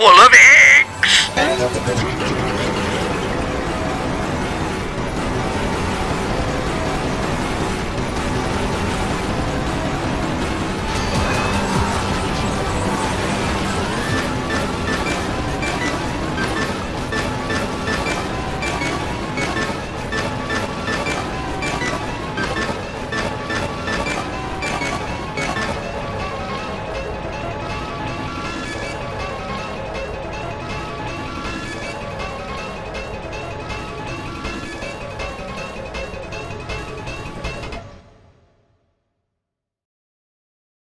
full of eggs.